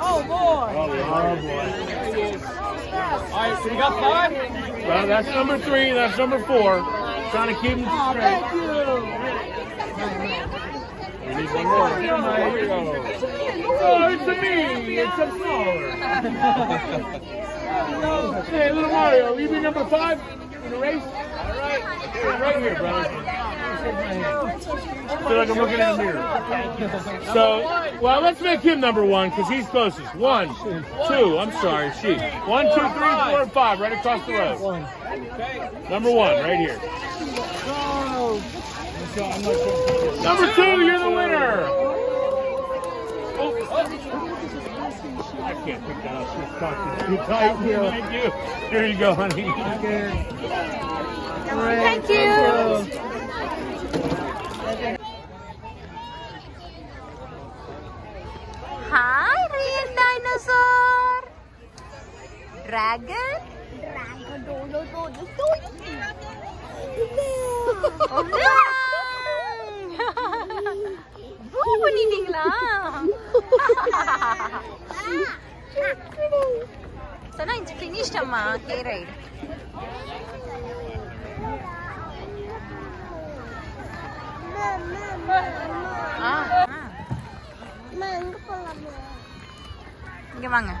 Oh boy. Oh boy. All right, so you got five? Well, that's number three. That's number four. Trying to keep them Oh, straight. thank you. We need one more. There we go. Oh, it's a me. It's a smaller. hey, little Mario, you be number five in the race? All right. Right here, brother. Feel like I'm looking in the mirror. So, well, let's make him number one because he's closest. One, two, I'm sorry, she. One, two, three, four, five, right across the road. Number one, right here. Number two, you're the winner. Oh, I can't pick that up. She's talking too tight. Here Here you go, honey. Okay. Right. Thank you. Hi, real dinosaur. Dragon. Dragon. No, no, no, no, no. Wow. Boo, boniting lang. சொன்னா it's finished அம்மா ஹே right ஆ ஆ. இங்க வாங்க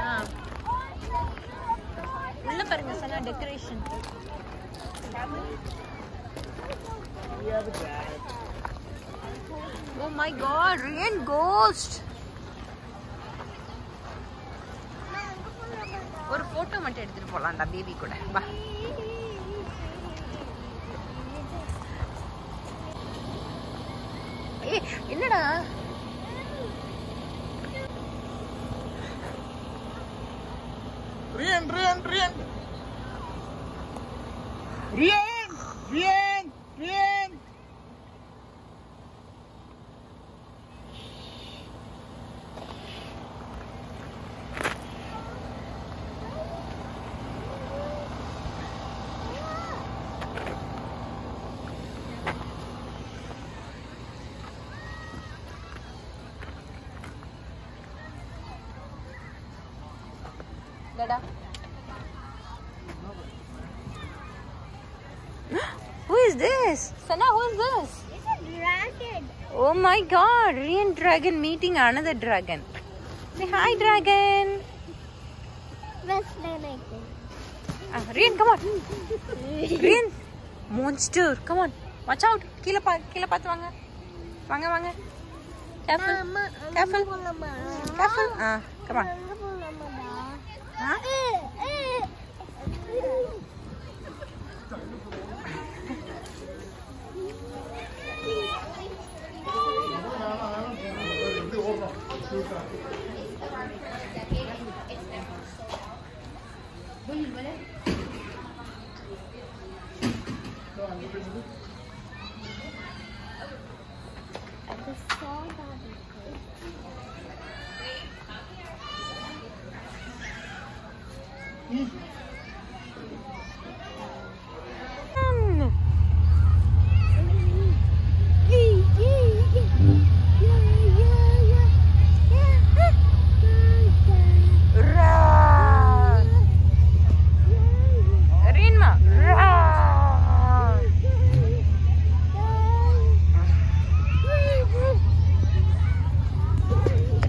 ஆ. உள்ள பாருங்க சொன்னா decoration my god, rain ghost. ஒரு photo மட்டும் எடுத்துட்டு போலாம்டா பேபி கூட. வா. ஏ என்னடா? ரியன் ரியன் ரியன் ரியன் Who is this? Sanna, who is this? It's a dragon. Oh my god, Riyan dragon meeting another dragon. Say hi dragon. Let's ah, Riyan, come on. Riyan, monster, come on. Watch out. Kila pa, kila pa vanga. Vanga, vanga. Careful. Careful. Careful. Ah, come on. hả Voglio?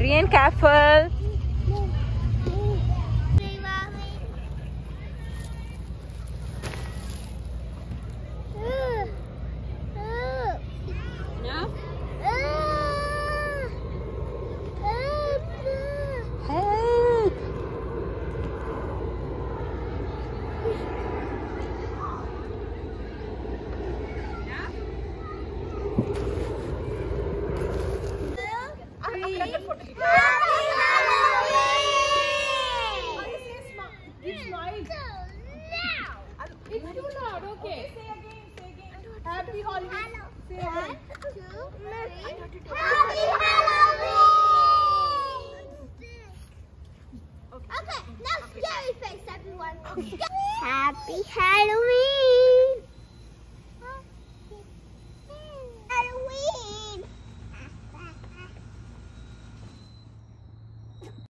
Riyan, careful. Happy holidays. Say again. Okay, now scary face, everyone. Happy Halloween!